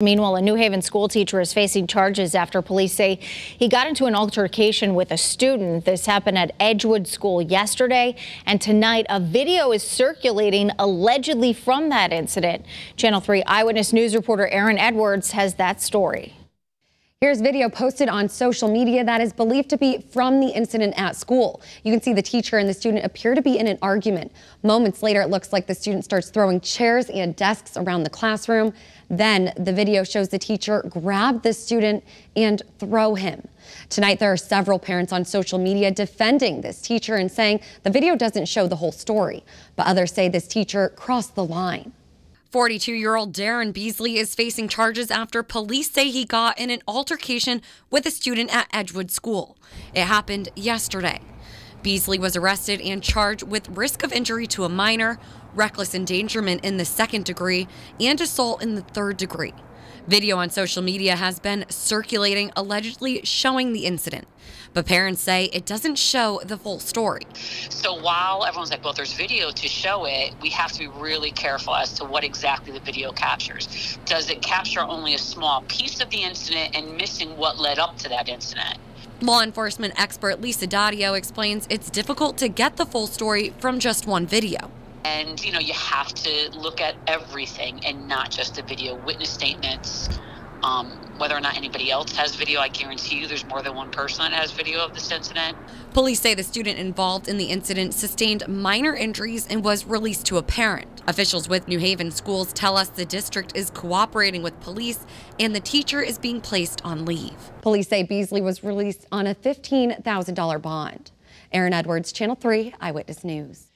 Meanwhile, a New Haven school teacher is facing charges after police say he got into an altercation with a student. This happened at Edgewood School yesterday, and tonight a video is circulating allegedly from that incident. Channel 3 Eyewitness News reporter Aaron Edwards has that story. Here's video posted on social media that is believed to be from the incident at school. You can see the teacher and the student appear to be in an argument. Moments later, it looks like the student starts throwing chairs and desks around the classroom. Then the video shows the teacher grab the student and throw him. Tonight, there are several parents on social media defending this teacher and saying the video doesn't show the whole story. But others say this teacher crossed the line. 42 year old Darren Beasley is facing charges after police say he got in an altercation with a student at Edgewood School. It happened yesterday. Beasley was arrested and charged with risk of injury to a minor, reckless endangerment in the second degree, and assault in the third degree. Video on social media has been circulating, allegedly showing the incident. But parents say it doesn't show the full story. So while everyone's like, well, there's video to show it, we have to be really careful as to what exactly the video captures. Does it capture only a small piece of the incident and missing what led up to that incident? Law enforcement expert Lisa Dadio explains it's difficult to get the full story from just one video. And, you know, you have to look at everything and not just the video. Witness statements, um, whether or not anybody else has video, I guarantee you there's more than one person that has video of this incident. Police say the student involved in the incident sustained minor injuries and was released to a parent. Officials with New Haven schools tell us the district is cooperating with police and the teacher is being placed on leave. Police say Beasley was released on a $15,000 bond. Aaron Edwards, Channel 3 Eyewitness News.